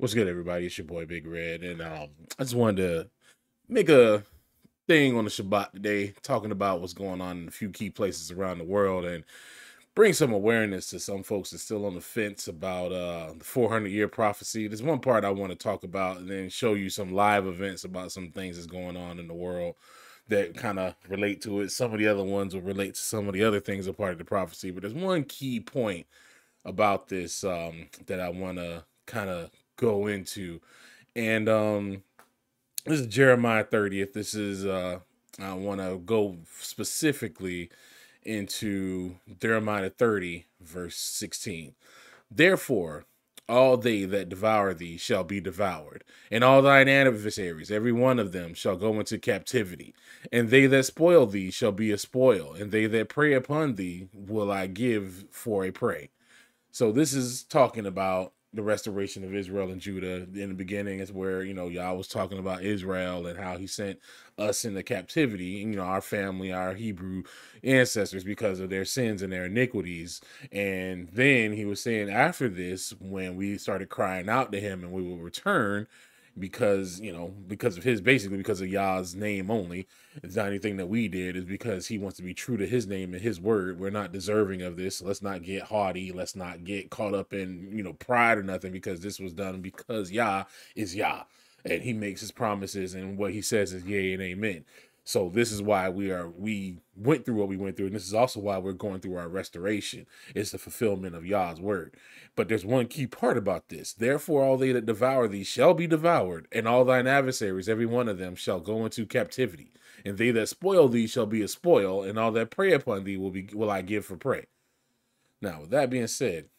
What's good, everybody? It's your boy Big Redd, and um, I just wanted to make a thing on the Shabbat today, talking about what's going on in a few key places around the world, and bring some awareness to some folks that's still on the fence about uh, the 400 year prophecy. There's one part I want to talk about, and then show you some live events about some things that's going on in the world that kind of relate to it. Some of the other ones will relate to some of the other things a part of the prophecy, but there's one key point about this um, that I want to kind of go into. And um this is Jeremiah 30th. This is uh I want to go specifically into Jeremiah 30 verse 16. Therefore, all they that devour thee shall be devoured, and all thine adversaries, every one of them, shall go into captivity. And they that spoil thee shall be a spoil, and they that prey upon thee will I give for a prey. So this is talking about the restoration of Israel and Judah in the beginning is where you know y'all was talking about Israel and how he sent us into captivity and, you know our family our Hebrew ancestors because of their sins and their iniquities. And then he was saying after this when we started crying out to him and we will return because you know because of his basically because of Yah's name only. It's not anything that we did. Is because he wants to be true to his name and his word. We're not deserving of this. Let's not get haughty. Let's not get caught up in you know pride or nothing because this was done because Yah is Yah and he makes his promises and what he says is yea and amen. So this is why we are we went through what we went through, and this is also why we're going through our restoration. It's the fulfillment of Yah's word. But there's one key part about this. Therefore, all they that devour thee shall be devoured, and all thine adversaries, every one of them, shall go into captivity. And they that spoil thee shall be a spoil, and all that prey upon thee will be will I give for prey. Now, with that being said,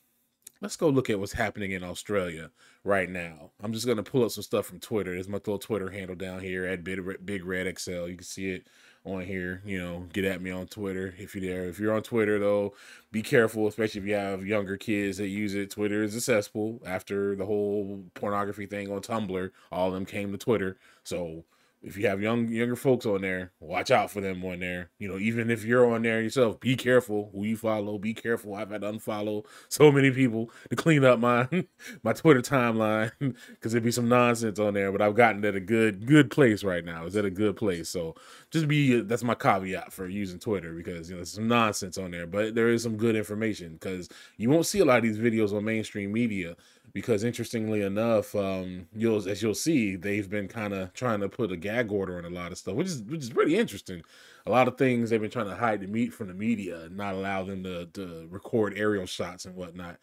let's go look at what's happening in Australia right now. I'm just gonna pull up some stuff from Twitter. There's my little Twitter handle down here at Big, Redd XL. You can see it on here. You know, get at me on Twitter if you're there. If you're on Twitter though, be careful, especially if you have younger kids that use it. Twitter is a cesspool. After the whole pornography thing on Tumblr, all of them came to Twitter. So if you have young younger folks on there, watch out for them on there. You know, even if you're on there yourself, be careful who you follow. Be careful. I've had to unfollow so many people to clean up my my Twitter timeline because there'd be some nonsense on there. But I've gotten at a good good place right now. Is at a good place. So just be that's my caveat for using Twitter because you know there's some nonsense on there, but there is some good information because you won't see a lot of these videos on mainstream media because interestingly enough, um, you'll as you'll see, they've been kind of trying to put a gag order on a lot of stuff, which is which is pretty interesting. A lot of things they've been trying to hide the meat from the media and not allow them to, to record aerial shots and whatnot.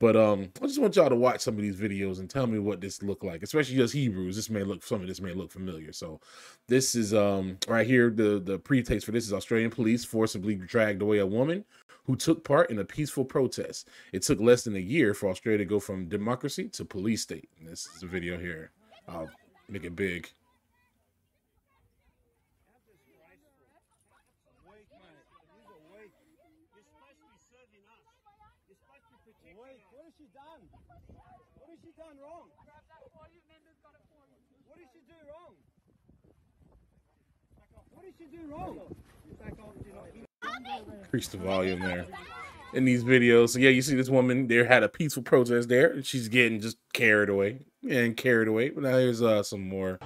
But um, I just want y'all to watch some of these videos and tell me what this look like, especially as Hebrews. This may look some of this may look familiar. So this is um right here. The the pretext for this is Australian police forcibly dragged away a woman who took part in a peaceful protest. It took less than a year for Australia to go from democracy to police state. And this is a video here. I'll make it big. What has she done? What has she done wrong? What did she do wrong? What did she do wrong? What did she do wrong? Increase the volume there in these videos. So yeah, you see this woman there had a peaceful protest there, and she's getting just carried away and carried away. But now here's uh, some more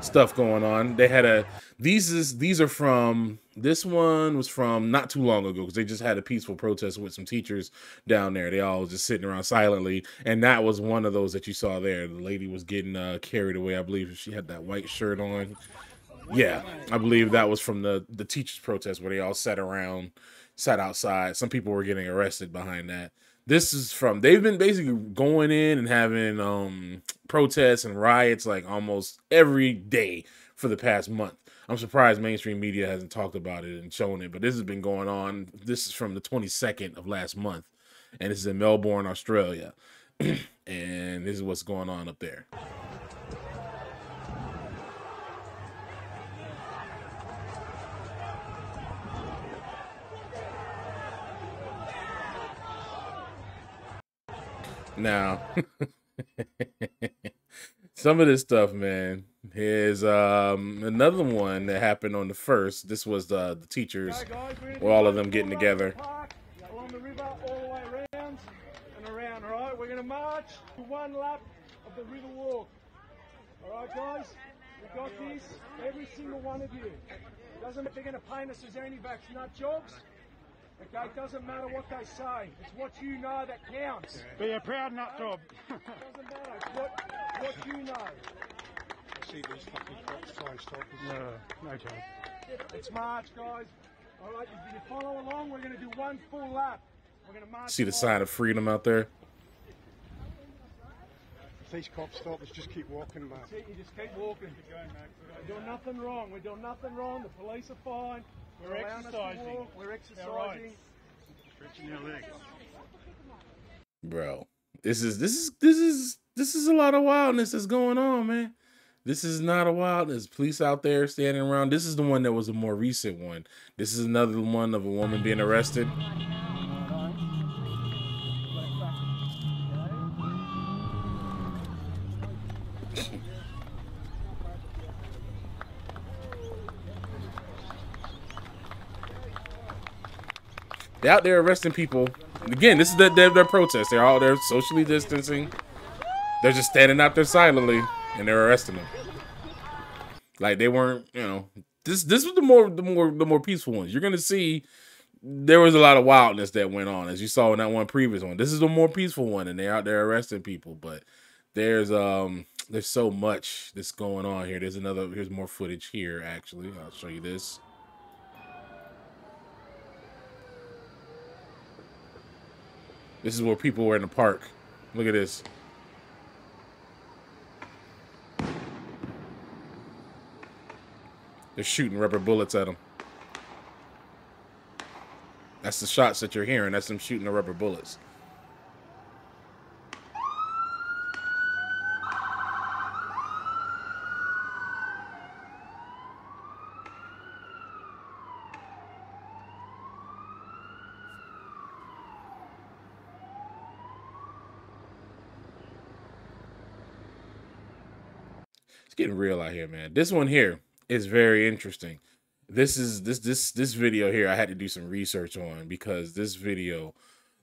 stuff going on. They had a these is these are from this one was from not too long ago because they just had a peaceful protest with some teachers down there. They all just sitting around silently, and that was one of those that you saw there. The lady was getting uh, carried away. I believe she had that white shirt on. Yeah, I believe that was from the the teachers protest where they all sat around, sat outside. Some people were getting arrested behind that. This is from they've been basically going in and having um protests and riots like almost every day for the past month. I'm surprised mainstream media hasn't talked about it and shown it, but this has been going on. This is from the 22nd of last month, and this is in Melbourne, Australia. and this is what's going on up there. Now, some of this stuff, man. Here's um another one that happened on the first. This was the the teachers, or all of them getting together. Along the river, all the way around and around. All right, we're going to march one lap of the river walk. All right, guys? We got this. Every single one of you. Doesn't matter if they're going to paint us as anti-vax nut jobs. Okay, it doesn't matter what they say. It's what you know that counts. Be a proud nut job. it doesn't matter. It's what, what you know. See these fucking cops try stop us. No, no chance. It's March, guys. All right, if you follow along, we're going to do one full lap. We're going to march. See the along. sign of freedom out there? If these cops stop us, just keep walking, mate. That's it, You just keep walking. We're doing nothing wrong. We're doing nothing wrong. The police are fine. We're They're allowing us to exercising walk. We're exercising. Stretching your legs. Bro. This is this is this is this is a lot of wildness that's going on, man. This is not a wildness. Police out there standing around. This is the one that was a more recent one. This is another one of a woman being arrested. They're out there arresting people. Again, this is the, their, their protest. They're all there socially distancing. They're just standing out there silently, and they're arresting them. Like they weren't, you know. This this was the more the more the more peaceful ones. You're gonna see there was a lot of wildness that went on, as you saw in that one previous one. This is the more peaceful one, and they're out there arresting people. But there's um there's so much that's going on here. There's another here's more footage here. Actually, I'll show you this. This is where people were in the park. Look at this. They're shooting rubber bullets at them. That's the shots that you're hearing. That's them shooting the rubber bullets. It's man. This one here is very interesting. This is this this this video here I had to do some research on because this video,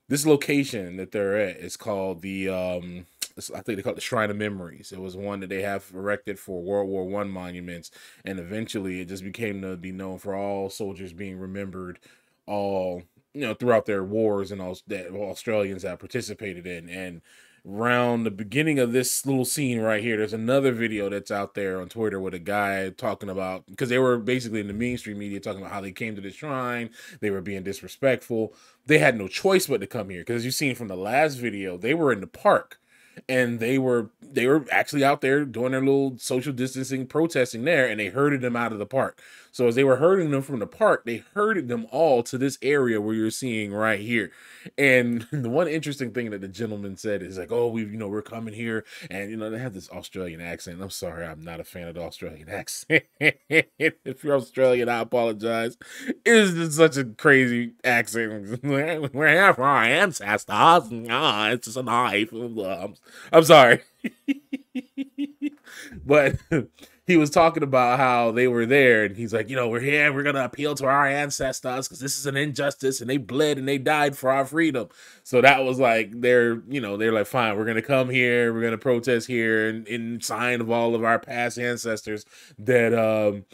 this location that they're at is called the um I think they call it the Shrine of Memories. It was one that they have erected for World War One monuments, and eventually it just became to be known for all soldiers being remembered, all you know throughout their wars and all that Australians have participated in. And around the beginning of this little scene right here, there's another video that's out there on Twitter with a guy talking about because they were basically in the mainstream media talking about how they came to the shrine, they were being disrespectful. They had no choice but to come here because you've seen from the last video, they were in the park and they were they were actually out there doing their little social distancing protesting there and they herded them out of the park. So as they were herding them from the park they herded them all to this area where you're seeing right here. And the one interesting thing that the gentleman said is like oh we you know we're coming here. And you know they have this australian accent. I'm sorry i'm not a fan of the australian accent. If you're australian i apologize. It's just such a crazy accent. We're here for our ancestors ah, it's just a knife I'm, sorry. But he was talking about how they were there and he's like you know we're here we're gonna appeal to our ancestors because this is an injustice and they bled and they died for our freedom. So that was like they're you know they're like fine we're gonna come here we're gonna protest here in, in sign of all of our past ancestors that um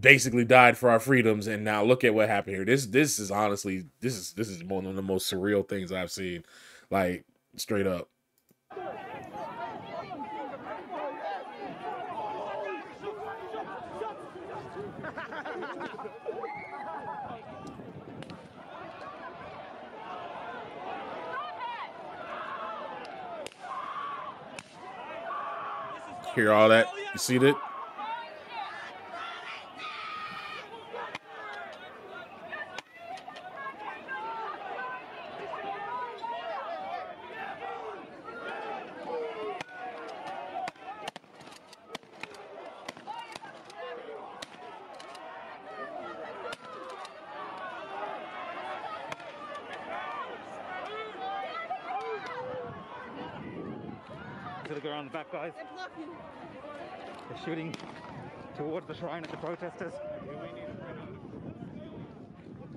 basically died for our freedoms. And now look at what happened here. This this is honestly this is this is one of the most surreal things i've seen like straight up hear all that? You see that To the go around the back, guys. They're shooting towards the shrine at the protesters.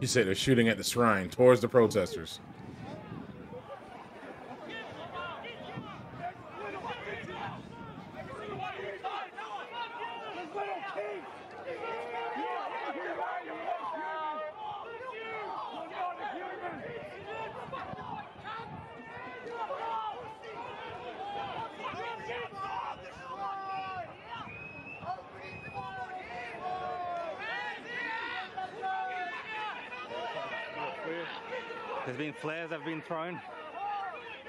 you say they're shooting at the shrine towards the protesters There's been flares that have been thrown.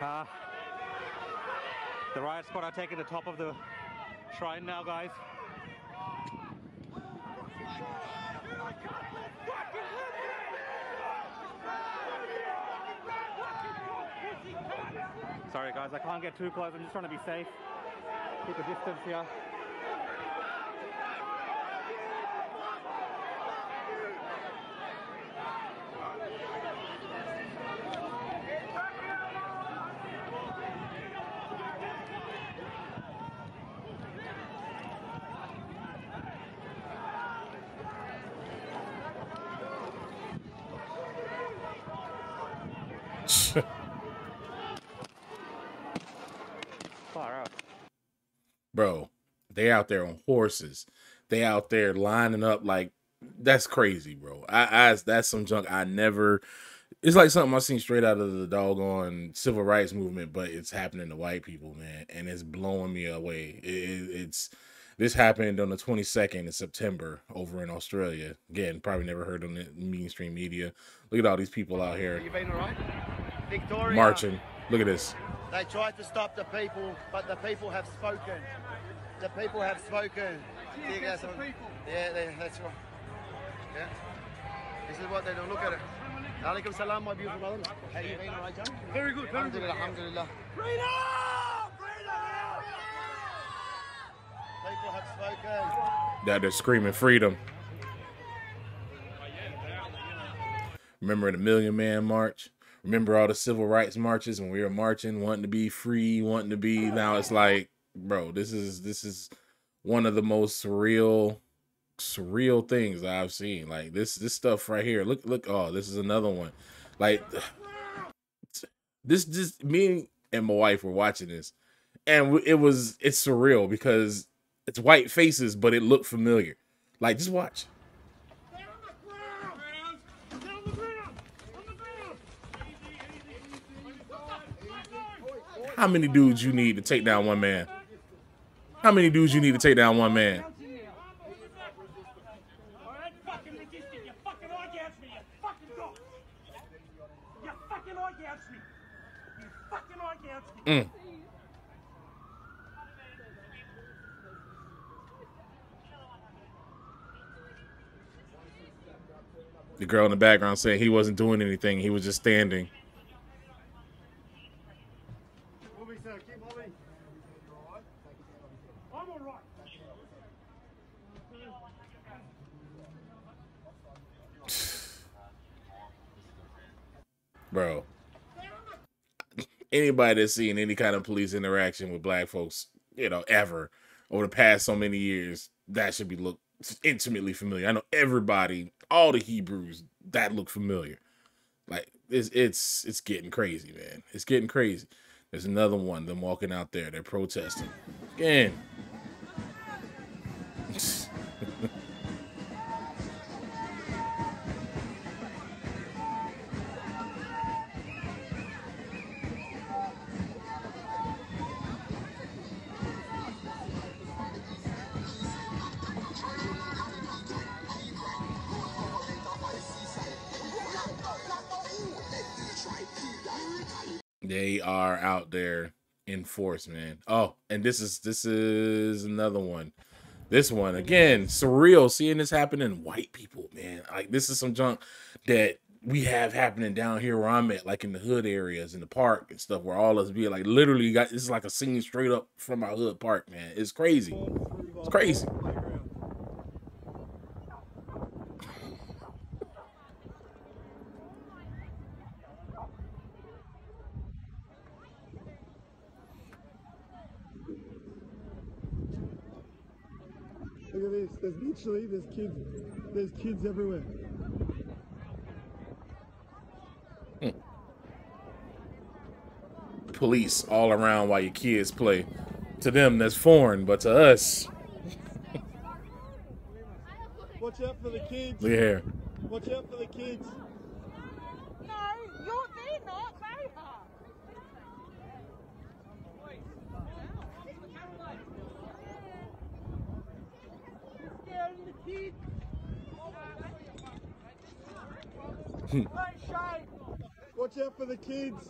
Uh, the riot squad are taking the top of the shrine now, guys. Sorry guys, I can't get too close. I'm just trying to be safe. Keep a distance here. Far out. bro they out there on horses. They out there lining up like that's crazy bro. I, I that's some junk i never it's like something i seen straight out of the doggone civil rights movement but it's happening to white people man and it's blowing me away. It, it- it's this happened on the 22nd of september over in australia. Again probably never heard on the mainstream media. Look at all these people out here You been alright? Victoria. marching. Look at this They tried to stop the people, but the people have spoken. The people have spoken. Yeah, that's what- Yeah, they, that's right. Yeah. This is what they don't look at it. Alaikum salam, my beautiful brother. How you been, alright, John? Very good, very good. Alhamdulillah. People have spoken. that they're screaming freedom. Remember the Million Man March? Remember all the civil rights marches when we were marching, wanting to be free, wanting to be. Now it's oh, like, bro, this is this is one of the most surreal, surreal things I've seen. Like this this stuff right here. Look look. Oh, this is another one. Like this just me and my wife were watching this, and it was it's surreal because it's white faces, but it looked familiar. Like, just watch. How many dudes you need to take down one man? How many dudes you need to take down one man? Mm. The girl in the background saying he wasn't doing anything, he was just standing. Moving, sir. Keep moving. I'm alright. Bro. Anybody that's seen any kind of police interaction with black folks, you know, ever over the past so many years, that should be look intimately familiar. I know everybody, all the Hebrews, that look familiar. Like it's it's it's getting crazy, man. It's getting crazy. There's another one, them walking out there, they're protesting. Again. They are out there in force, man. Oh, and this is this is another one. This one again, surreal seeing this happen in white people, man. Like this is some junk that we have happening down here where I'm at, like in the hood areas, in the park and stuff, where all us be like literally got this is like a scene straight up from our hood park, man. It's crazy. It's crazy. There's literally there's kids. There's kids everywhere. Hmm. Police all around while your kids play. To them, that's foreign, but to us, Watch out for the kids. here. Watch out for the kids. No, you're they're not. They are. Scaring the kids. hey, Shane. Watch out for the kids.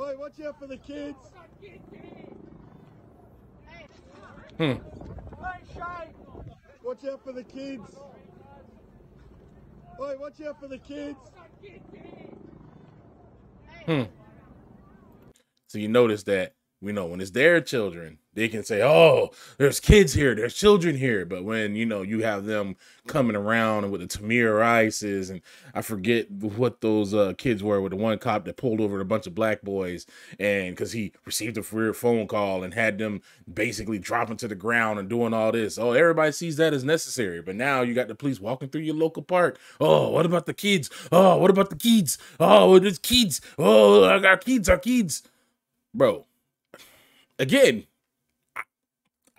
Oi, watch out for the kids. Hmm. Watch out for the kids. Oi, watch out for the kids. Hmm. So you notice that we know when it's their children, they can say, "Oh, there's kids here, there's children here." But when you know you have them coming around with the Tamir Rices, and I forget what those uh, kids were with the one cop that pulled over a bunch of black boys, and because he received a weird phone call and had them basically dropping to the ground and doing all this. Oh, everybody sees that as necessary, but now you got the police walking through your local park. Oh, what about the kids? Oh, what about the kids? Oh, there's kids. Oh, I got kids. Our kids, bro. Again,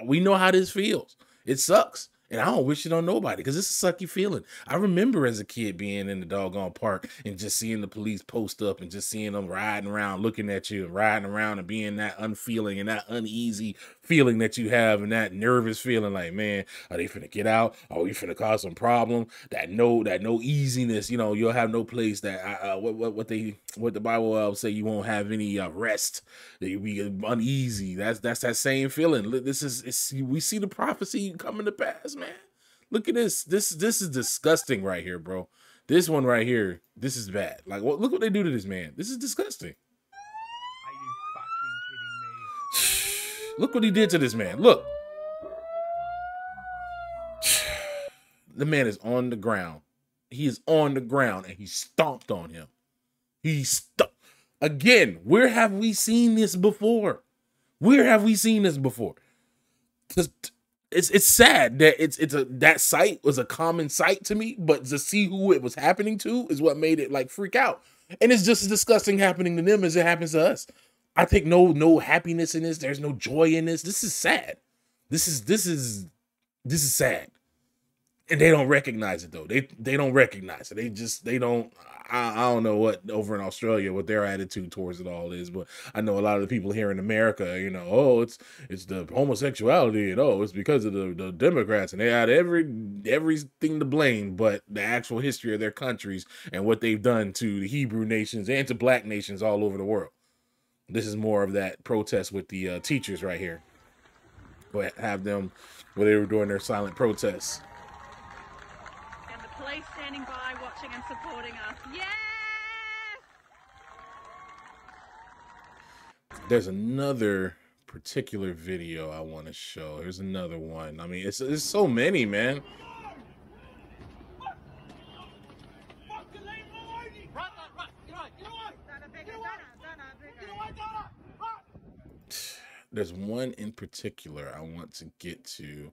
we know how this feels. It sucks. And I don't wish it on nobody because it's a sucky feeling. I remember as a kid being in the doggone park and just seeing the police post up and just seeing them riding around, looking at you and riding around and being that unfeeling and that uneasy feeling that you have and that nervous feeling like, man, are they finna get out? Are we finna cause some problem? That no, that no easiness, you know, you'll have no place that, uh, what, what, what they, what the Bible uh, say, you won't have any uh, rest. You'll be uneasy. That's, that's that same feeling. This is, we see the prophecy coming to pass, man. Look at this. This this is disgusting right here, bro. This one right here, this is bad. Like, what? Look what they do to this man. This is disgusting. Are you fucking kidding me? Look what he did to this man. Look. The man is on the ground. He is on the ground and he stomped on him. He stomped. Again, where have we seen this before? Where have we seen this before? Because it's it's sad that it's it's a that sight was a common sight to me, but to see who it was happening to is what made it like freak out. And it's just as disgusting happening to them as it happens to us. I take no no happiness in this. There's no joy in this. This is sad. This is this is this is sad. And they don't recognize it though. They they don't recognize it. They just they don't I, I don't know what over in Australia what their attitude towards it all is, but I know a lot of the people here in America, you know, oh, it's it's the homosexuality and oh, it's because of the, the Democrats and they had every everything to blame, but the actual history of their countries and what they've done to the Hebrew nations and to black nations all over the world. This is more of that protest with the uh, teachers right here. But have them where they were doing their silent protests. And standing by, watching and supporting us. There's another particular video I want to show. Here's another one. I mean, it's it's so many, man. There's one in particular I want to get to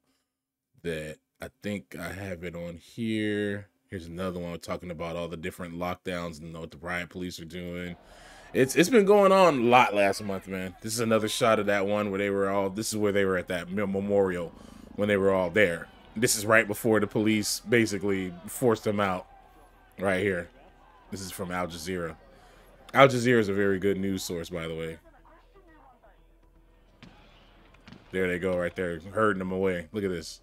that I think I have it on here. Here's another one talking about all the different lockdowns and what the riot police are doing. It's it's been going on a lot last month, man. This is another shot of that one where they were all. This is where they were at that memorial when they were all there. This is right before the police basically forced them out. Right here. This is from Al Jazeera. Al Jazeera is a very good news source, by the way. There they go, right there, herding them away. Look at this.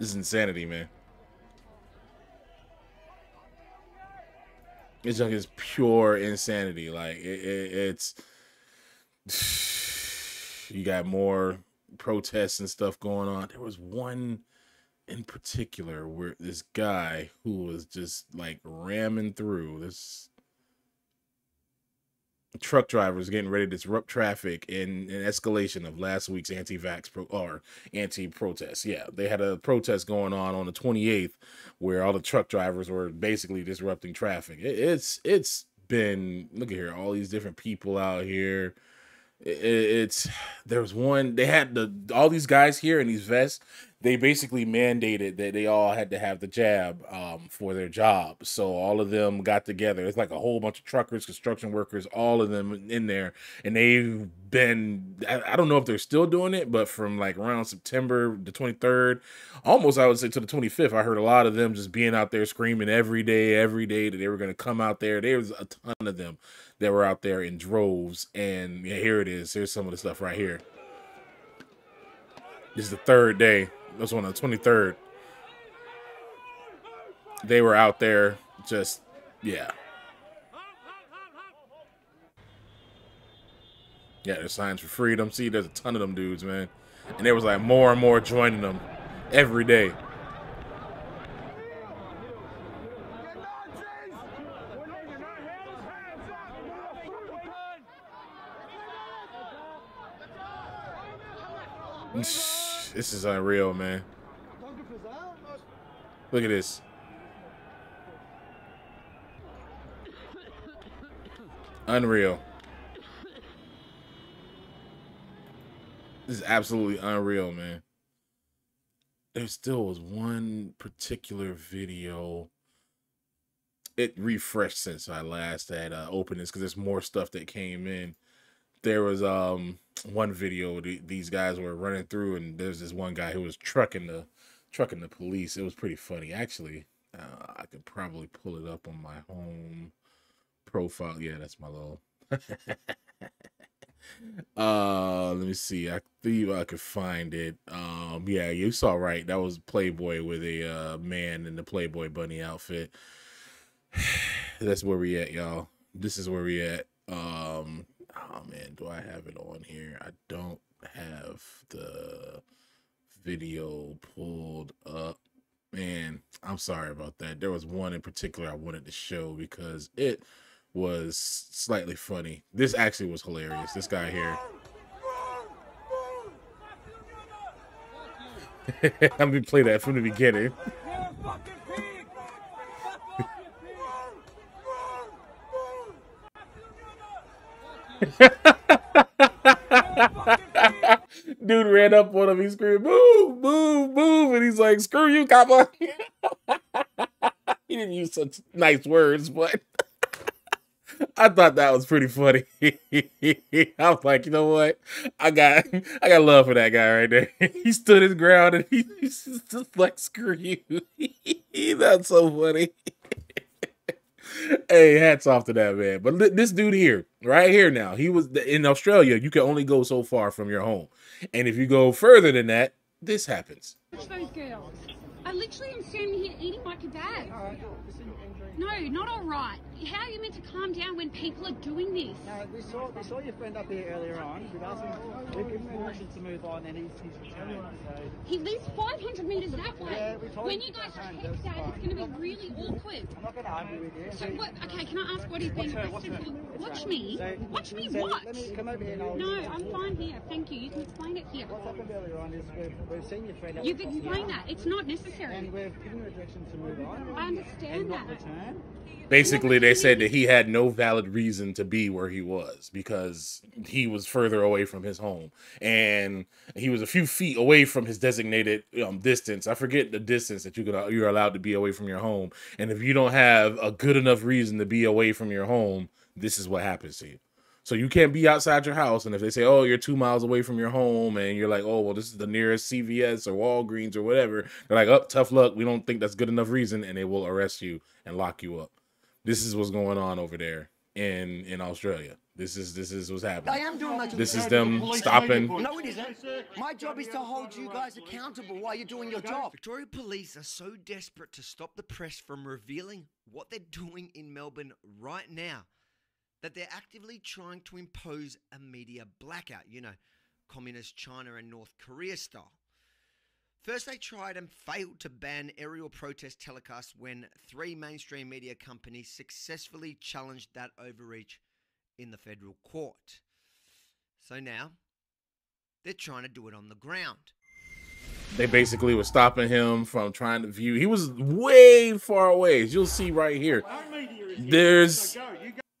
This is insanity, man. It's like it's pure insanity. Like it, it, it's you got more protests and stuff going on. There was one in particular where this guy who was just like ramming through this truck drivers getting ready to disrupt traffic in an escalation of last week's anti-vax pro- or anti-protest. Yeah, they had a protest going on on the 28th where all the truck drivers were basically disrupting traffic. It, it's it's been look at here, all these different people out here. It, it's there was one they had the all these guys here in these vests they basically mandated that they all had to have the jab um, for their job. So all of them got together. It's like a whole bunch of truckers, construction workers, all of them in there. And they've been, I, don't know if they're still doing it, but from like around September the 23rd, almost I would say to the 25th, I heard a lot of them just being out there screaming every day, every day that they were going to come out there. There was a ton of them that were out there in droves. And yeah, here it is. Here's some of the stuff right here. This is the third day. That's one on the 23rd. they were out there just yeah. Yeah, there's signs for freedom. See, there's a ton of them dudes, man. And there was like more and more joining them every day. This is unreal, man. Look at this. Unreal. This is absolutely unreal, man. There still was one particular video. It refreshed since I last had uh, opened this because there's more stuff that came in. There was um one video the, these guys were running through, and there's this one guy who was trucking the trucking the police. It was pretty funny, actually. Uh, I could probably pull it up on my home profile. Yeah, that's my little. uh, let me see. I think I could find it. Um, yeah, you saw right. That was Playboy with a uh, man in the Playboy bunny outfit. that's where we at, y'all. This is where we at. Um, oh man, do I have it on here? I don't have the video pulled up. Man, I'm sorry about that. There was one in particular I wanted to show because it was slightly funny. This actually was hilarious. This guy here. I'm gonna play that from the beginning. Dude ran up on him. He screamed, "Move, move, move!" And he's like, "Screw you, copper." he didn't use such nice words, but I thought that was pretty funny. I was like, you know what? I got, I got love for that guy right there. he stood his ground and he, he's just like, "Screw you." That's so funny hey, hats off to that man. But this dude here, right here now, he was in Australia. You can only go so far from your home, and if you go further than that, this happens. Watch those girls. I literally am standing here eating my kebab. No, not all right. How are you meant to calm down when people are doing this? No, we saw, we saw your friend up here earlier on. We've asked him, we've given permission to move on, and he's, he's returned. So. He lives 500 metres that way. Yeah, we told when you guys go home, text that, it's going to be really awkward. I'm not going to argue with you. So what? Okay, can I ask what he's been arrested for? Watch me. So- Watch me so what? Let me come over here and I'll No, I'm fine here. Thank you. You can explain it here. What's happened earlier on is we've, we've seen your friend. up You've across explained here, that. It's not necessary. And we've given you a direction to move on. I understand that. return. Basically, they said that he had no valid reason to be where he was because he was further away from his home and he was a few feet away from his designated um, distance. I forget the distance that you could you're allowed to be away from your home. And if you don't have a good enough reason to be away from your home, this is what happens to you. So you can't be outside your house, and if they say, "Oh, you're two miles away from your home," and you're like, "Oh, well, this is the nearest CVS or Walgreens or whatever," they're like, "Oh, tough luck. We don't think that's good enough reason," and they will arrest you and lock you up. This is what's going on over there in in Australia. This is this is what's happening. I am doing my job. This is them stopping. No, it isn't. My job is to hold you guys accountable while you're doing your job. Victoria Police are so desperate to stop the press from revealing what they're doing in Melbourne right now that they're actively trying to impose a media blackout, you know, communist China and North Korea style. First, they tried and failed to ban aerial protest telecasts when three mainstream media companies successfully challenged that overreach in the federal court. So now, they're trying to do it on the ground. They basically were stopping him from trying to view. He was way far away. As you'll see right here. There's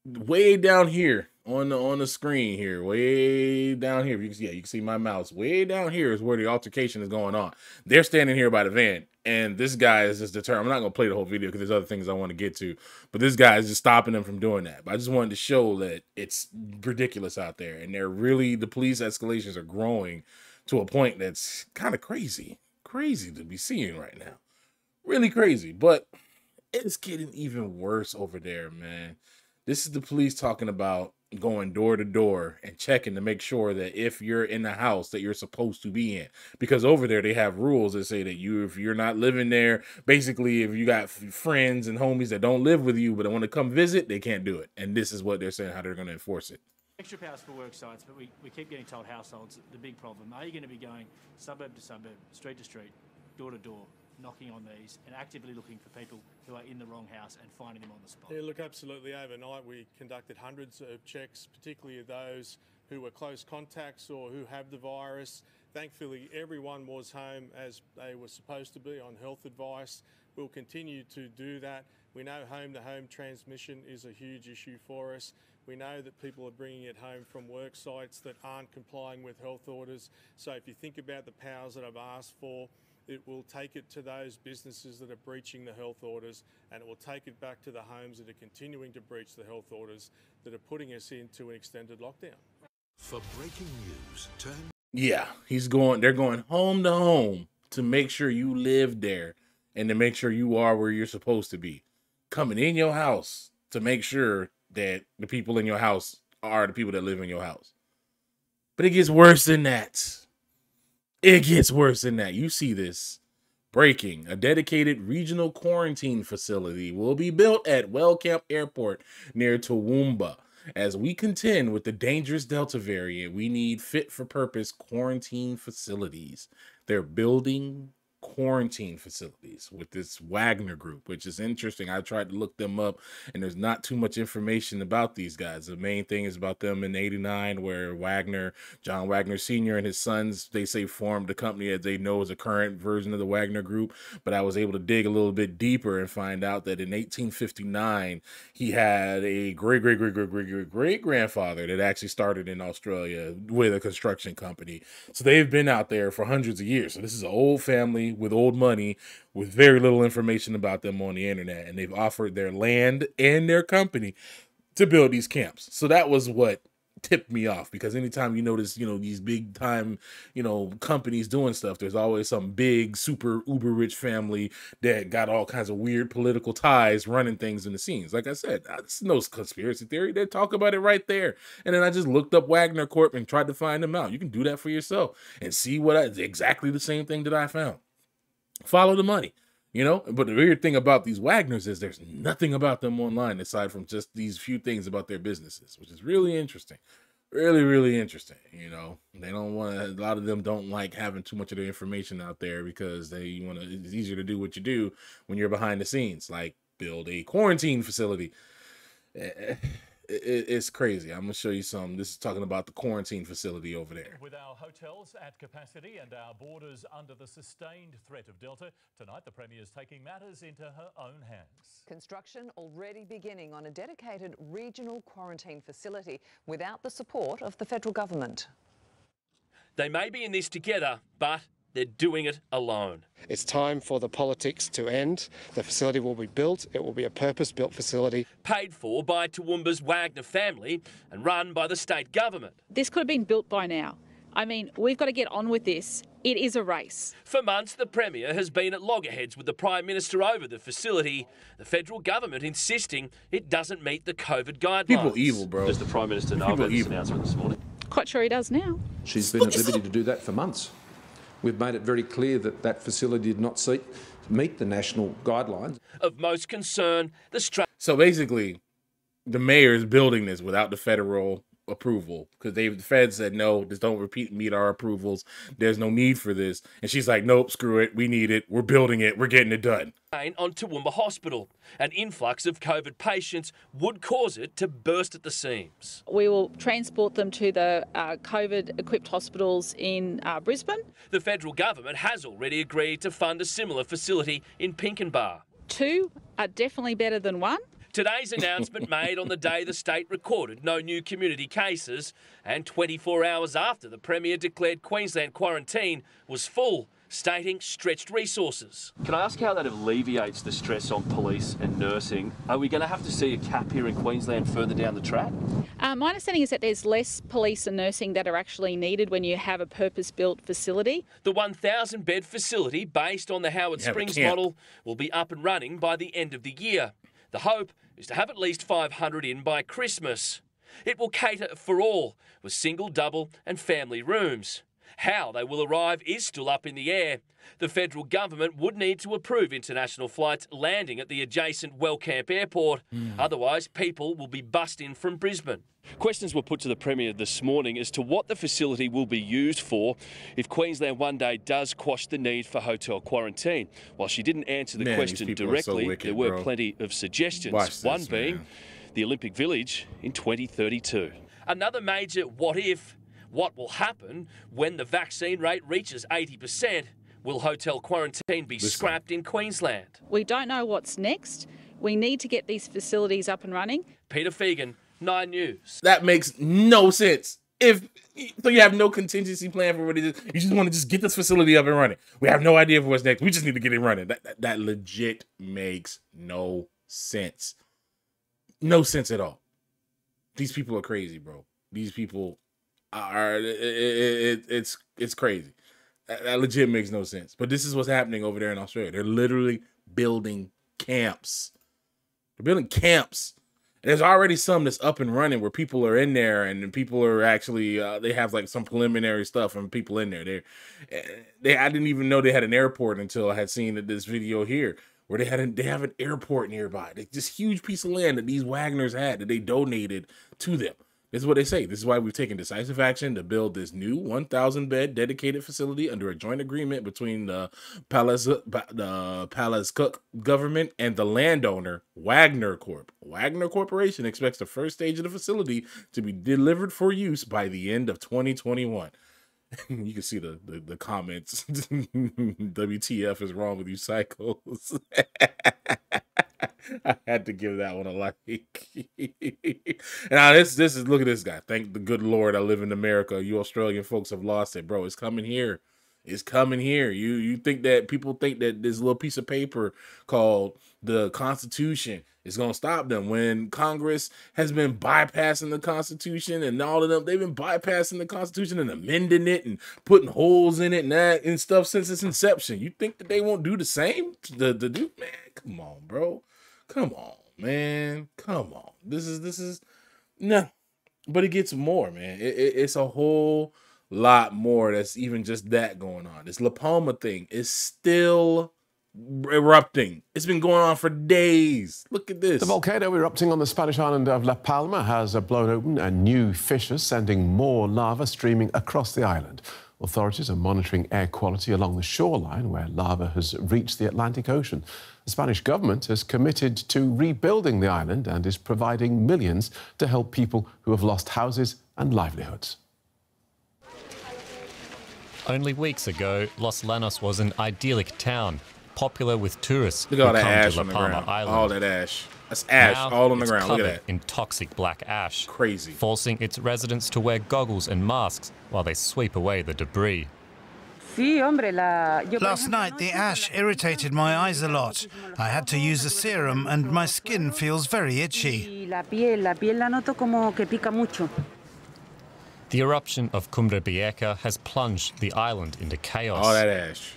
way down here on the on the screen here, way down here. You can see, yeah, you can see my mouse. Way down here is where the altercation is going on. They're standing here by the van, and this guy is just determined. I'm not gonna play the whole video because there's other things I want to get to, but this guy is just stopping them from doing that. But I just wanted to show that it's ridiculous out there, and they're really the police escalations are growing to a point that's kind of crazy, crazy to be seeing right now, really crazy. But it's getting even worse over there, man. This is the police talking about going door to door and checking to make sure that if you're in the house that you're supposed to be in. Because over there they have rules that say that you if you're not living there basically if you got friends and homies that don't live with you but want to come visit they can't do it. And this is what they're saying how they're going to enforce it. Extra powers for work sites, but we, we keep getting told households the big problem. Are you going to be going suburb to suburb, street to street, door to door, knocking on these and actively looking for people who are in the wrong house and finding them on the spot? Yeah, look, absolutely. Overnight, we conducted hundreds of checks, particularly of those who were close contacts or who have the virus. Thankfully, everyone was home as they were supposed to be on health advice. We'll continue to do that. We know home to home transmission is a huge issue for us. We know that people are bringing it home from work sites that aren't complying with health orders. So if you think about the powers that I've asked for, it will take it to those businesses that are breaching the health orders and it will take it back to the homes that are continuing to breach the health orders that are putting us into an extended lockdown. For breaking news, turn Yeah, he's going. They're going home to home to make sure you live there and to make sure you are where you're supposed to be. Coming in your house to make sure that the people in your house are the people that live in your house. But it gets worse than that. It gets worse than that. You see this breaking. A dedicated regional quarantine facility will be built at Wellcamp Airport near Toowoomba. As we contend with the dangerous Delta variant, we need fit for purpose quarantine facilities. They're building quarantine facilities with this Wagner group, which is interesting. I tried to look them up, and there's not too much information about these guys. The main thing is about them in '89, where Wagner, John Wagner Sr., and his sons, they say formed a company that they know is a current version of the Wagner group. But I was able to dig a little bit deeper and find out that in 1859, he had a great, great, great, great, great, great, great grandfather that actually started in Australia with a construction company. So they've been out there for hundreds of years. So this is an old family with old money with very little information about them on the internet and they've offered their land and their company to build these camps. So that was what tipped me off because anytime you notice you know these big time you know companies doing stuff there's always some big super uber rich family that got all kinds of weird political ties running things in the scenes. Like i said it's no conspiracy theory. They talk about it right there. And then i just looked up wagner corp and tried to find them out. You can do that for yourself and see what I, exactly the same thing that i found follow the money you know? But the weird thing about these wagners is there's nothing about them online aside from just these few things about their businesses which is really interesting really really interesting you know? They don't want a lot of them don't like having too much of their information out there because they want to it's easier to do what you do when you're behind the scenes like build a quarantine facility. Eh, it, it's crazy i'm gonna show you some this is talking about the quarantine facility over there With our hotels at capacity and our borders under the sustained threat of Delta, tonight the Premier is taking matters into her own hands. Construction already beginning on a dedicated regional quarantine facility without the support of the federal government. They may be in this together, but they're doing it alone. It's time for the politics to end. The facility will be built. It will be a purpose built facility. Paid for by Toowoomba's Wagner family and run by the state government. This could have been built by now. I mean, we've got to get on with this. It is a race. For months, the Premier has been at loggerheads with the Prime Minister over the facility, the federal government insisting it doesn't meet the COVID guidelines. People evil, bro. Does the Prime Minister know about this evil. announcement this morning? Quite sure he does now. She's been at liberty to do that for months. We've made it very clear that that facility did not seek, meet the national guidelines. Of most concern, the stra- So basically, the mayor is building this without the federal approval because they the feds said no, just don't repeat meet our approvals. There's no need for this, and she's like, nope, screw it, we need it. We're building it. We're getting it done. on Toowoomba Hospital. An influx of COVID patients would cause it to burst at the seams. We will transport them to the uh, COVID equipped hospitals in uh, Brisbane. The federal government has already agreed to fund a similar facility in Pinkenba. Two are definitely better than one. Today's announcement made on the day the state recorded no new community cases, and 24 hours after the Premier declared Queensland quarantine was full, stating stretched resources. Can I ask how that alleviates the stress on police and nursing? Are we going to have to see a cap here in Queensland further down the track? Uh, my understanding is that there's less police and nursing that are actually needed when you have a purpose built facility. The 1,000 bed facility, based on the Howard You Springs model, will be up and running by the end of the year. The hope is to have at least 500 in by Christmas. It will cater for all, with single, double, and family rooms. How they will arrive is still up in the air. The federal government would need to approve international flights landing at the adjacent Wellcamp Airport. Hmm. Otherwise, people will be bussed in from Brisbane. Questions were put to the Premier this morning as to what the facility will be used for if Queensland one day does quash the need for hotel quarantine. While she didn't answer the Man, question people are so directly, wicked, there were bro. plenty of suggestions. Watch this, One being man. the Olympic Village in 2032. Another major what if what will happen when the vaccine rate reaches 80%? Will hotel quarantine be scrapped in Queensland? We don't know what's next. We need to get these facilities up and running. Peter Fegan, 9 News. That makes no sense. If so, you have no contingency plan for what it is. You just want to just get this facility up and running. We have no idea for what's next. We just need to get it running. That that, that legit makes no sense. No sense at all. These people are crazy, bro. These people are. It, it, it, it's it's crazy. That, that legit makes no sense. But this is what's happening over there in Australia. They're literally building camps. They're building camps. There's already some that's up and running where people are in there and people are actually uh, they have like some preliminary stuff and people in there. They they I didn't even know they had an airport until I had seen this video here where they had a, they have an airport nearby. This huge piece of land that these Wagners had that they donated to them. This is what they say. This is why we've taken decisive action to build this new 1,000 bed dedicated facility under a joint agreement between the Palace, the Palaszczuk government and the landowner Wagner Corp. Wagner Corporation expects the first stage of the facility to be delivered for use by the end of 2021. you can see the the, the comments. WTF is wrong with you, psychos? I had to give that one a like. now this this is look at this guy. Thank the good Lord I live in America. You Australian folks have lost it, bro. It's coming here. It's coming here. You you think that people think that this little piece of paper called the Constitution is gonna stop them when Congress has been bypassing the Constitution and all of them they've been bypassing the Constitution and amending it and putting holes in it and that and stuff since its inception. You think that they won't do the same? The the do man, come on, bro. Come on, man. Come on. This is this is no, but it gets more, man. It, it- it's a whole lot more. That's even just that going on. This La Palma thing is still erupting. It's been going on for days. Look at this. The volcano erupting on the Spanish island of La Palma has blown open a new fissure, sending more lava streaming across the island. Authorities are monitoring air quality along the shoreline where lava has reached the Atlantic Ocean. The Spanish government has committed to rebuilding the island and is providing millions to help people who have lost houses and livelihoods. Only weeks ago, Los Llanos was an idyllic town, popular with tourists Look at all who that come ash to La on the Palma ground. Island. All that ash. That's ash Now, all on the it's ground. Look at covered that. in toxic black ash. Crazy. Forcing its residents to wear goggles and masks while they sweep away the debris. Last night, the ash irritated my eyes a lot. I had to use a serum, and my skin feels very itchy. La piel, la piel la noto como que pica mucho. The eruption of Cumbre Vieja has plunged the island into chaos. All that ash.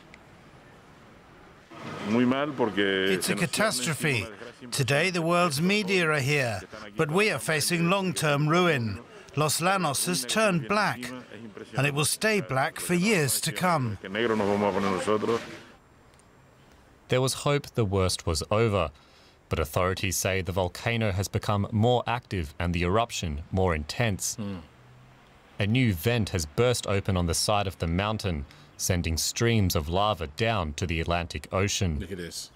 It's a catastrophe. Today, the world's media are here, but we are facing long term ruin. Los Llanos has turned black, and it will stay black for years to come. There was hope the worst was over, but authorities say the volcano has become more active and the eruption more intense. Hmm. A new vent has burst open on the side of the mountain, sending streams of lava down to the Atlantic Ocean. Look at this.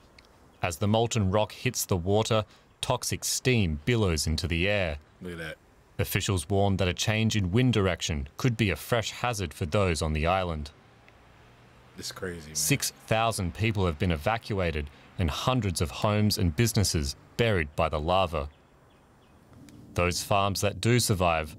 As the molten rock hits the water, toxic steam billows into the air. Look at that. Officials warn that a change in wind direction could be a fresh hazard for those on the island. It's crazy. 6,000 people have been evacuated and hundreds of homes and businesses buried by the lava. Those farms that do survive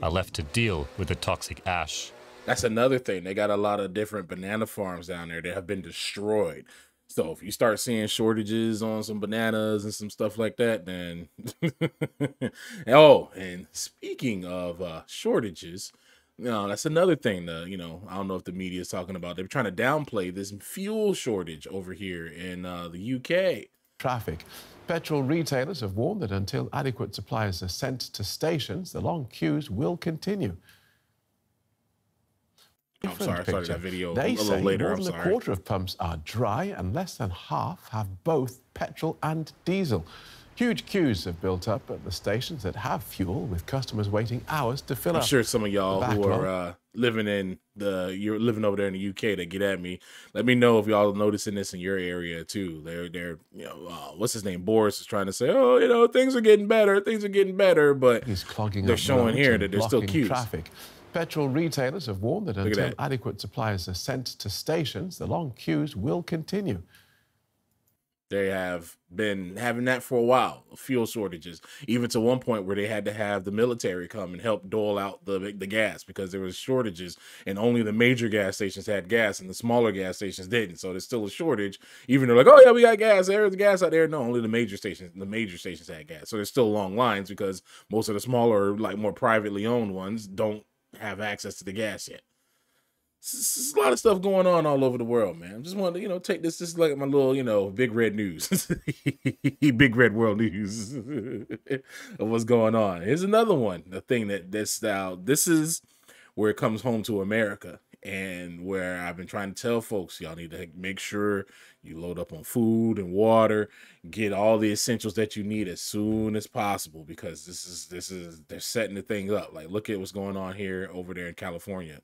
are left to deal with the toxic ash. That's another thing. They got a lot of different banana farms down there that have been destroyed. So if you start seeing shortages on some bananas and some stuff like that, then oh, and speaking of uh shortages, you know, that's another thing. The you know, I don't know if the media is talking about. They're trying to downplay this fuel shortage over here in uh, the UK. traffic. Petrol retailers have warned that until adequate supplies are sent to stations, the long queues will continue. I'm sorry, I started that video They a little say later. more I'm than a sorry. quarter of pumps are dry and less than half have both petrol and diesel. Huge queues have built up at the stations that have fuel, with customers waiting hours to fill I'm up. sure some of y'all who are uh, living in the you're living over there in the UK that get at me. Let me know if y'all are noticing this in your area too. They're they're you know uh, what's his name Boris is trying to say oh you know things are getting better things are getting better but he's clogging they're showing here that there's still queues. Traffic. Petrol retailers have warned that Look until that. adequate supplies are sent to stations, the long queues will continue. They have been having that for a while, fuel shortages, even to one point where they had to have the military come and help dole out the the gas because there was shortages and only the major gas stations had gas and the smaller gas stations didn't. So there's still a shortage. Even they're like, oh yeah, we got gas. There's gas out there. No, only the major stations, the major stations had gas. So there's still long lines because most of the smaller, like more privately owned ones, don't have access to the gas yet. It's a lot of stuff going on all over the world, man. I just wanted to, you know, take this. This is like my little, you know, Big Redd news, Big Redd world news of what's going on. Here's another one. The thing that this now, this is where it comes home to America, and where I've been trying to tell folks, y'all need to make sure you load up on food and water, get all the essentials that you need as soon as possible, because this is this is they're setting the thing up. Like, look at what's going on here over there in California.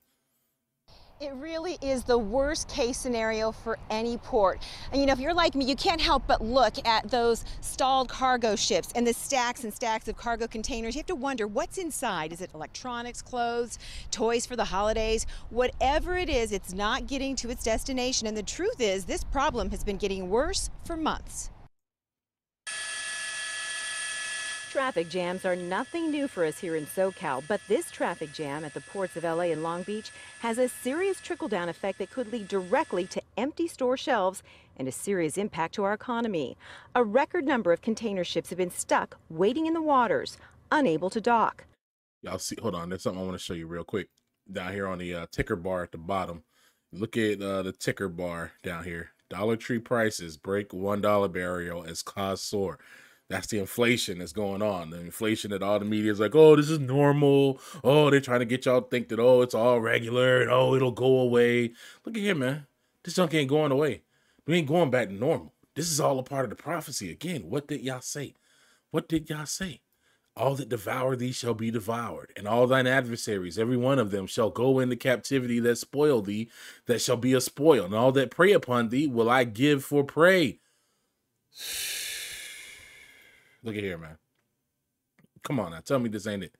It really is the worst case scenario for any port. And you know, if you're like me, you can't help but look at those stalled cargo ships and the stacks and stacks of cargo containers. You have to wonder what's inside. Is it electronics, clothes, toys for the holidays? Whatever it is, it's not getting to its destination. And the truth is, this problem has been getting worse for months. Traffic jams are nothing new for us here in SoCal, but this traffic jam at the ports of LA and Long Beach has a serious trickle down effect that could lead directly to empty store shelves and a serious impact to our economy. A record number of container ships have been stuck waiting in the waters, unable to dock. Y'all see, hold on, there's something I want to show you real quick. Down here on the uh, ticker bar at the bottom, look at uh, the ticker bar down here. Dollar Tree prices break one dollar barrier as costs soar. That's the inflation that's going on. The inflation that all the media is like, oh, this is normal. Oh, they're trying to get y'all to think that oh, it's all regular and oh, it'll go away. Look at here, man. This junk ain't going away. We ain't going back to normal. This is all a part of the prophecy. Again, what did y'all say? What did y'all say? All that devour thee shall be devoured, and all thine adversaries, every one of them, shall go into captivity that spoil thee, that shall be a spoil, and all that prey upon thee will I give for prey. Look at here, man. Come on now, tell me this ain't it.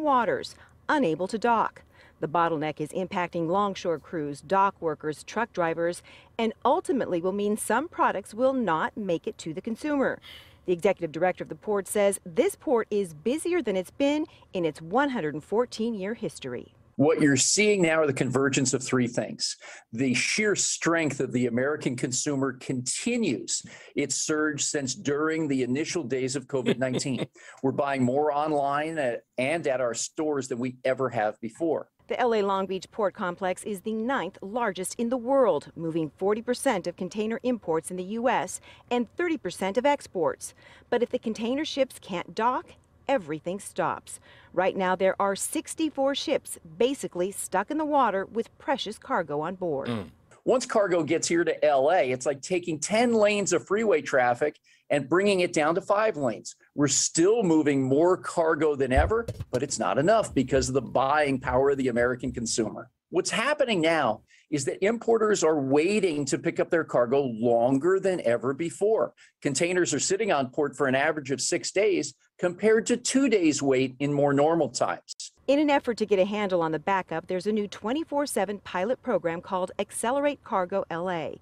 Waters, unable to dock. The bottleneck is impacting longshore crews, dock workers, truck drivers, and ultimately will mean some products will not make it to the consumer. The executive director of the port says this port is busier than it's been in its 114 year history. What you're seeing now are the convergence of three things. The sheer strength of the American consumer continues its surge since during the initial days of COVID 19. We're buying more online at, and at our stores than we ever have before. The LA Long Beach Port Complex is the ninth largest in the world, moving 40% of container imports in the U.S. and 30% of exports. But if the container ships can't dock, everything stops. Right now, there are 64 ships basically stuck in the water with precious cargo on board. Mm. Once cargo gets here to LA, it's like taking 10 lanes of freeway traffic and bringing it down to five lanes. We're still moving more cargo than ever, but it's not enough because of the buying power of the American consumer. What's happening now is that importers are waiting to pick up their cargo longer than ever before. Containers are sitting on port for an average of six days compared to two days wait in more normal times. In an effort to get a handle on the backup, there's a new 24 7 pilot program called Accelerate Cargo LA.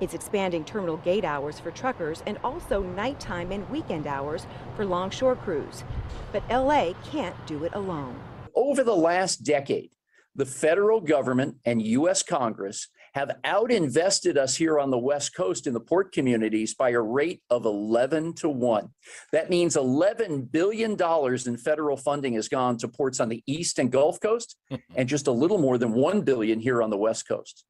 It's expanding terminal gate hours for truckers and also nighttime and weekend hours for longshore crews. But LA can't do it alone. Over the last decade, the federal government and US Congress have outinvested us here on the West Coast in the port communities by a rate of 11 to 1. That means $11 billion in federal funding has gone to ports on the East and Gulf Coast, and just a little more than 1 billion here on the West Coast.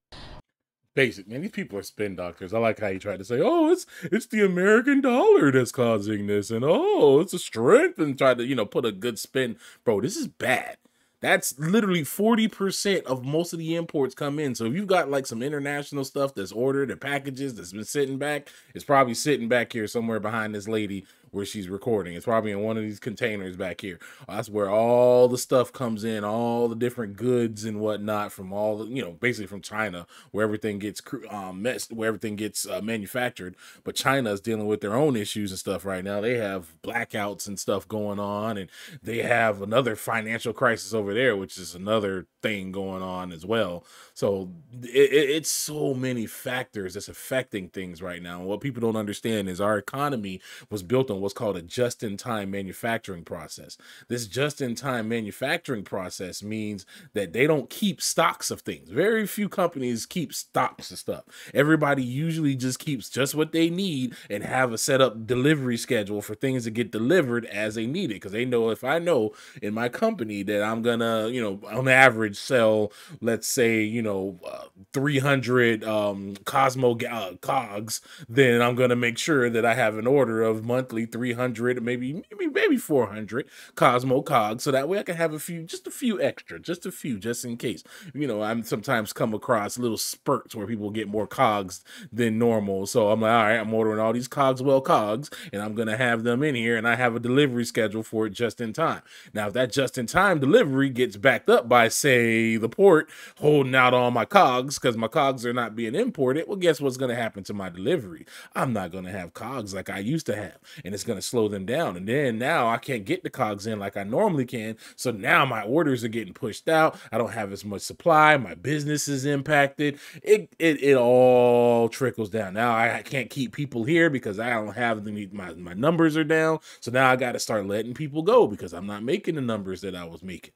basic man. These people are spin doctors. I like how you tried to say, "Oh, it's it's the American dollar that's causing this," and "Oh, it's a strength," and try to you know put a good spin. Bro, this is bad. That's literally 40% of most of the imports come in. So if you've got like some international stuff that's ordered and packages that's been sitting back, it's probably sitting back here somewhere behind this lady where she's recording. It's probably in one of these containers back here. That's where all the stuff comes in, all the different goods and whatnot from all the, you know, basically from China, where everything gets um, messed, where everything gets uh, manufactured. But China is dealing with their own issues and stuff right now. They have blackouts and stuff going on, and they have another financial crisis over there, which is another thing going on as well. So it, it, it's so many factors that's affecting things right now. And what people don't understand is our economy was built on what's called a just-in-time manufacturing process. This just-in-time manufacturing process means that they don't keep stocks of things. Very few companies keep stocks of stuff. Everybody usually just keeps just what they need and have a set up delivery schedule for things to get delivered as they need it. Because they know if I know in my company that I'm gonna, you know, on average sell, let's say, you know, uh, 300 um, Cosmo uh, cogs, then I'm gonna make sure that I have an order of monthly 300, maybe maybe maybe 400 Cosmo cogs, so that way I can have a few, just a few extra, just a few, just in case. You know, I'm sometimes come across little spurts where people get more cogs than normal, so I'm like, all right, I'm ordering all these Cogswell cogs, and I'm gonna have them in here, and I have a delivery schedule for it just in time. Now, if that just in time delivery gets backed up by, say, the port holding out on my cogs because my cogs are not being imported, well, guess what's gonna happen to my delivery? I'm not gonna have cogs like I used to have, and it's going to slow them down. And then now I can't get the cogs in like I normally can. So now my orders are getting pushed out. I don't have as much supply. My business is impacted. It it, it all trickles down. Now I can't keep people here because I don't have the my, my numbers are down. So now I got to start letting people go because I'm not making the numbers that I was making.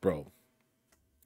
Bro,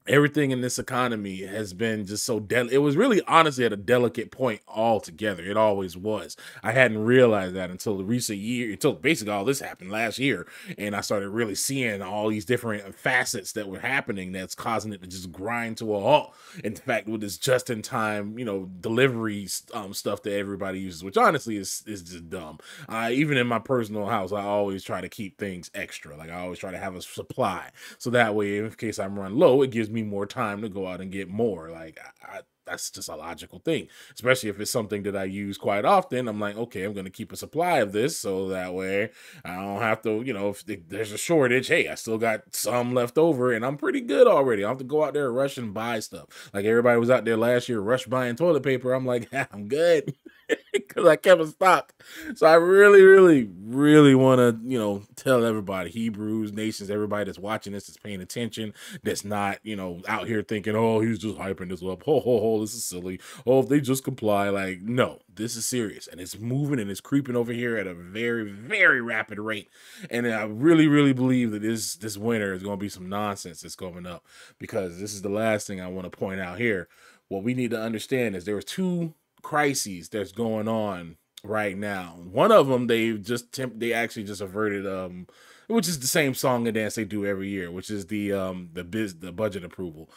everything in this economy has been just so del- it was really honestly at a delicate point altogether. It always was. I hadn't realized that until the recent year until basically all this happened last year and i started really seeing all these different facets that were happening that's causing it to just grind to a halt. In fact with this just in time you know delivery um, stuff that everybody uses which honestly is is just dumb. Uh, even in my personal house i always try to keep things extra. Like i always try to have a supply. So that way in case i'm run low it gives me more time to go out and get more. Like I, that's just a logical thing, especially if it's something that I use quite often. I'm like, okay, I'm going to keep a supply of this so that way I don't have to, you know, if there's a shortage, hey, I still got some left over and I'm pretty good already. I don't have to go out there and rush and buy stuff. Like everybody was out there last year, rush buying toilet paper. I'm like, I'm good because I kept a stock. So I really, really, really want to, you know, tell everybody, Hebrews, nations, everybody that's watching this, that's paying attention, that's not, you know, out here thinking, oh, he's just hyping this up. Ho, ho, ho, this is silly. Oh, if they just comply, like, no, this is serious. And it's moving and it's creeping over here at a very, very rapid rate. And I really, really believe that this, this winter is going to be some nonsense that's coming up because this is the last thing I want to point out here. What we need to understand is there are two crises that's going on right now. One of them they just temp- they actually just averted um which is the same song and dance they do every year, which is the um the biz the budget approval.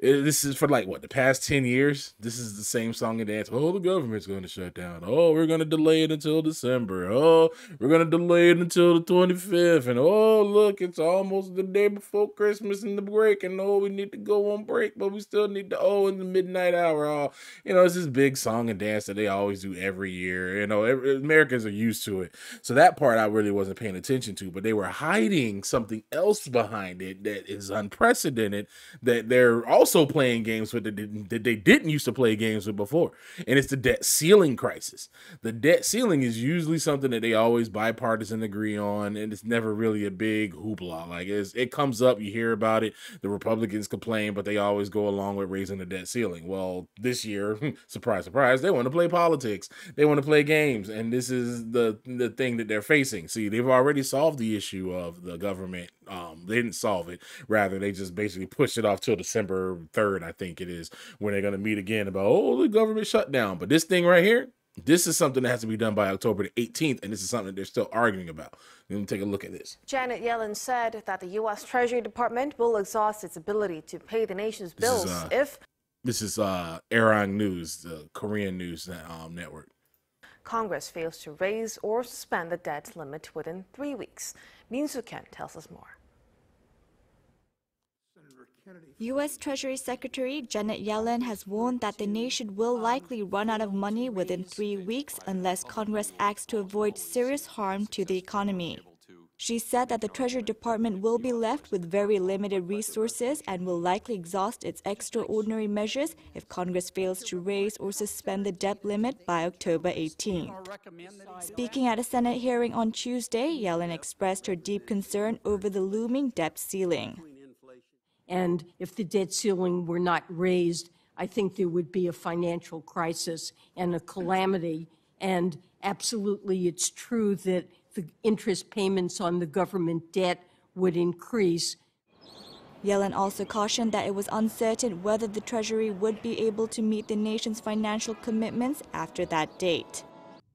This is for like what the past 10 years? This is the same song and dance oh the government's going to shut down. Oh we're going to delay it until december. Oh we're going to delay it until the 25th and oh look it's almost the day before christmas and the break. And oh we need to go on break but we still need to oh in the midnight hour. Oh you know it's this big song and dance that they always do every year. You know every, americans are used to it. So that part i really wasn't paying attention to but they were hiding something else behind it that is unprecedented that they're also also playing games with that, they didn't used to play games with before. And it's the debt ceiling crisis. The debt ceiling is usually something that they always bipartisan agree on, and it's never really a big hoopla. Like it comes up, you hear about it. The Republicans complain, but they always go along with raising the debt ceiling. Well, this year, surprise, surprise, they want to play politics. They want to play games, and this is the the thing that they're facing. See, they've already solved the issue of the government. Um, they didn't solve it. Rather, they just basically pushed it off till December 3rd, I think it is, when they're going to meet again about, oh, the government shutdown. But this thing right here, this is something that has to be done by October the 18th, and this is something that they're still arguing about. Let me take a look at this. Janet Yellen said that the U.S. Treasury Department will exhaust its ability to pay the nation's bills is, uh, if This is uh Arirang News, the Korean news um, network. Congress fails to raise or suspend the debt limit within three weeks. Min Soo-kyun tells us more. U.S. Treasury Secretary Janet Yellen has warned that the nation will likely run out of money within three weeks unless Congress acts to avoid serious harm to the economy. She said that the Treasury Department will be left with very limited resources and will likely exhaust its extraordinary measures if Congress fails to raise or suspend the debt limit by October 18. Speaking at a Senate hearing on Tuesday, Yellen expressed her deep concern over the looming debt ceiling. And if the debt ceiling were not raised, I think there would be a financial crisis and a calamity. And absolutely, it's true that the interest payments on the government debt would increase. Yellen also cautioned that it was uncertain whether the Treasury would be able to meet the nation's financial commitments after that date.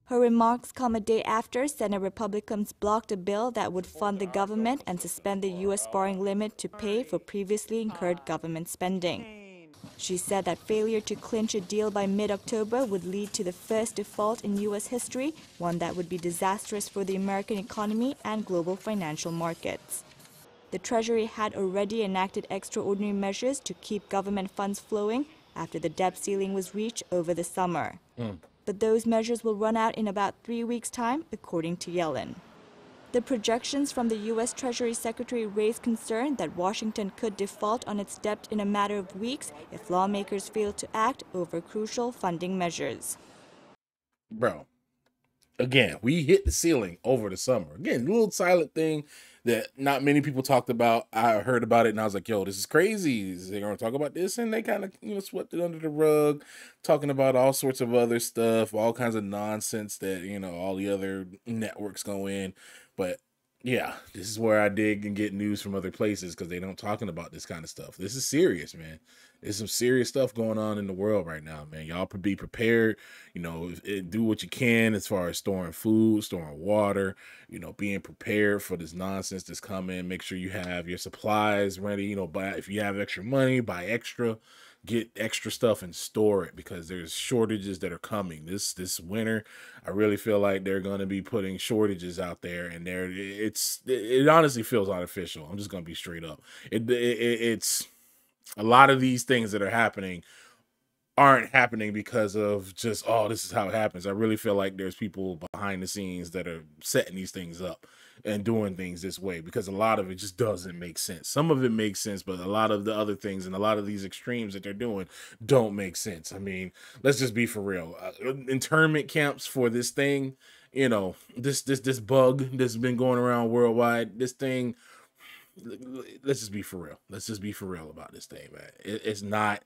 Her remarks come a day after Senate Republicans blocked a bill that would fund the government and suspend the U.S. borrowing limit to pay for previously incurred government spending. She said that failure to clinch a deal by mid October would lead to the first default in U.S. history, one that would be disastrous for the American economy and global financial markets. The Treasury had already enacted extraordinary measures to keep government funds flowing after the debt ceiling was reached over the summer. Mm but those measures will run out in about three weeks' time, according to Yellen. The projections from the U.S. Treasury Secretary raise concern that Washington could default on its debt in a matter of weeks if lawmakers fail to act over crucial funding measures. Bro, again, we hit the ceiling over the summer. Again, little silent thing that not many people talked about. I heard about it and I was like, yo, this is crazy. They're going to talk about this. And they kind of, you know, swept it under the rug, talking about all sorts of other stuff, all kinds of nonsense that, you know, all the other networks go in. But yeah, this is where I dig and get news from other places because they don't talking about this kind of stuff. This is serious, man. There's some serious stuff going on in the world right now, man. Y'all be prepared. You know, do what you can as far as storing food, storing water. You know, being prepared for this nonsense that's coming. Make sure you have your supplies ready. You know, buy if you have extra money, buy extra. Get extra stuff and store it because there's shortages that are coming this this winter. I really feel like they're going to be putting shortages out there, and there it's it, honestly feels artificial. I'm just going to be straight up. It, it it's a lot of these things that are happening aren't happening because of just oh this is how it happens. I really feel like there's people behind the scenes that are setting these things up and doing things this way because a lot of it just doesn't make sense. Some of it makes sense but a lot of the other things and a lot of these extremes that they're doing don't make sense. I mean let's just be for real. Uh, internment camps for this thing you know this this this bug that's been going around worldwide this thing let's just be for real. Let's just be for real about this thing, man. It, it's not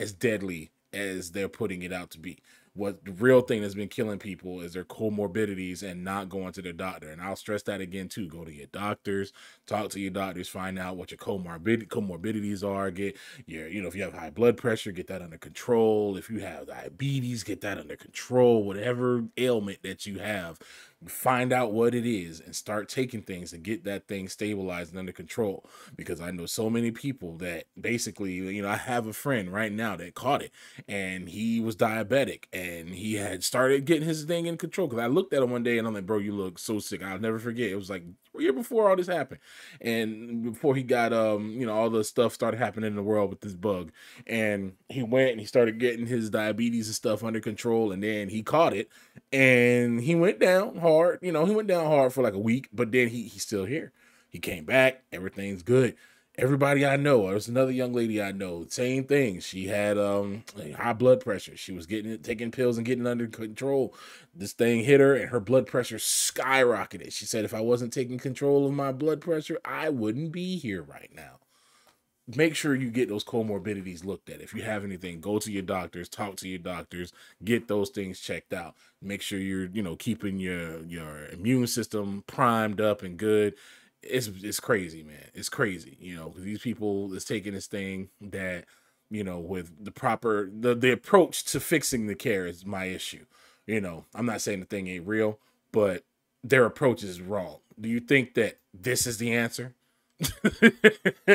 as deadly as they're putting it out to be. What the real thing that's been killing people is their comorbidities and not going to their doctor. And I'll stress that again too. Go to your doctors, talk to your doctors, find out what your comorbid comorbidities are. Get your, you know, if you have high blood pressure, get that under control. If you have diabetes, get that under control. Whatever ailment that you have, find out what it is and start taking things to get that thing stabilized and under control. Because i know so many people that basically you know i have a friend right now that caught it and he was diabetic and he had started getting his thing in control. Because i looked at him one day and i'm like bro you look so sick. I'll never forget. It was like year before all this happened. And before he got um you know all the stuff started happening in the world with this bug. And he went and he started getting his diabetes and stuff under control and then he caught it. And he went down hard you know he went down hard for like a week but then he he's still here. He came back everything's good everybody I know, there's another young lady I know, same thing. She had um high blood pressure. She was getting taking pills and getting under control. This thing hit her and her blood pressure skyrocketed. She said, if I wasn't taking control of my blood pressure, I wouldn't be here right now. Make sure you get those comorbidities looked at. If you have anything, go to your doctors, talk to your doctors, get those things checked out. Make sure you're, you know, keeping your your immune system primed up and good it's it's crazy, man. It's crazy, you know, these people is taking this thing that you know with the proper the the approach to fixing the care is my issue. You know, I'm not saying the thing ain't real, but their approach is wrong. Do you think that this is the answer?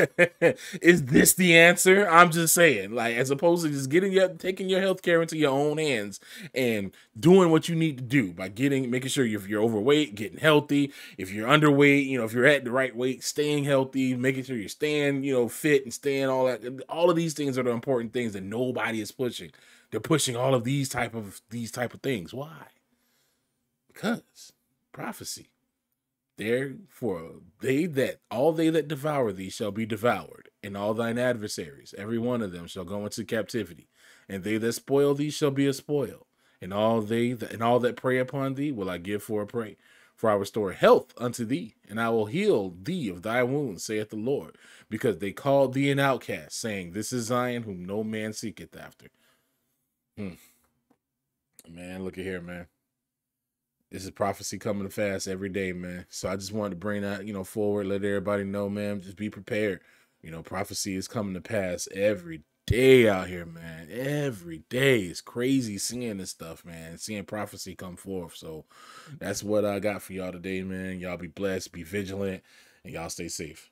is this the answer? I'm just saying, like, as opposed to just getting your taking your health care into your own hands and doing what you need to do by getting making sure if you're overweight, getting healthy. If you're underweight, you know, if you're at the right weight, staying healthy, making sure you're staying, you know, fit and staying all that. All of these things are the important things that nobody is pushing. They're pushing all of these type of these type of things. Why? Because prophecy. Therefore, they that all they that devour thee shall be devoured, and all thine adversaries, every one of them, shall go into captivity, and they that spoil thee shall be a spoil, and all they that, and all that prey upon thee will I give for a prey. For I restore health unto thee, and I will heal thee of thy wounds, saith the Lord, because they called thee an outcast, saying, This is Zion, whom no man seeketh after. Hmm. Man, look at here, man this is prophecy coming to pass every day, man. So I just wanted to bring that, you know, forward, let everybody know, man. Just be prepared. You know, prophecy is coming to pass every day out here, man. Every day. It's crazy seeing this stuff, man. Seeing prophecy come forth. So that's what I got for y'all today, man. Y'all be blessed, be vigilant, and y'all stay safe.